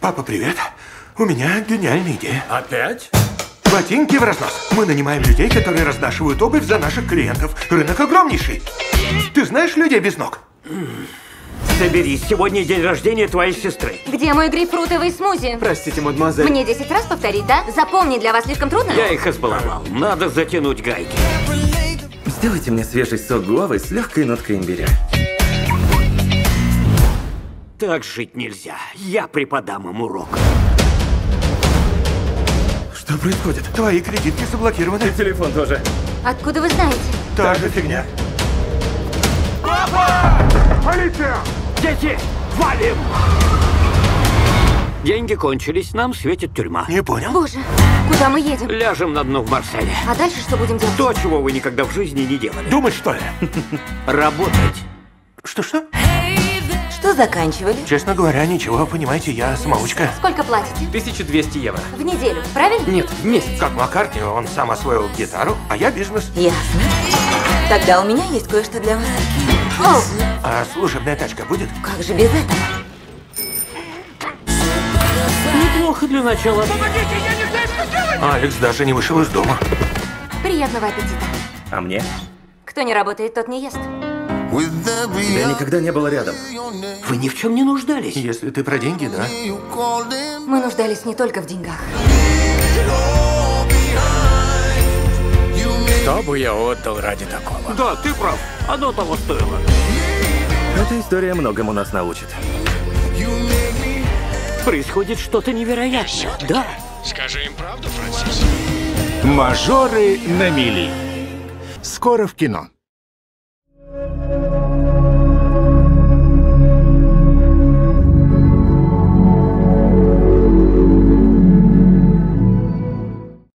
Папа, привет. У меня гениальная идея. Опять? Ботинки в разнос. Мы нанимаем людей, которые разнашивают обувь за наших клиентов. Рынок огромнейший. Ты знаешь людей без ног? Соберись, сегодня день рождения твоей сестры. Где мой грейпфрутовый смузи? Простите, мадемуазель. Мне 10 раз повторить, да? Запомни, для вас слишком трудно? Я их избаловал. Надо затянуть гайки. Сделайте мне свежий сок гуавы с легкой ноткой имбиря. Так жить нельзя. Я преподам им урок. Что происходит? Твои кредитки заблокированы. Телефон тоже. Откуда вы знаете? Та же фигня. Полиция! Дети, валим! Деньги кончились, нам светит тюрьма. Не понял. Боже, куда мы едем? Ляжем на дно в Марселе. А дальше что будем делать? То, чего вы никогда в жизни не делали. Думать, что ли? Работать. Что-что? Что заканчивали? Честно говоря, ничего, понимаете, я самоучка. Сколько платите? 1200 евро. В неделю, правильно? Нет, в месяц. Как Маккартни, он сам освоил гитару, а я бизнес. Ясно. Тогда у меня есть кое-что для вас. О, А служебная тачка будет? Как же без этого? Неплохо для начала. Алекс даже не вышел из дома. приятного аппетита. А мне? Кто не работает, тот не ест. Я никогда не был рядом. Вы ни в чем не нуждались. Если ты про деньги, да. Мы нуждались не только в деньгах. Что бы я отдал ради такого? Да, ты прав. Оно того стоило. Эта история многому нас научит. Происходит что-то невероятное. Да. Скажи им правду, Франсис. Мажоры на мели. Скоро в кино.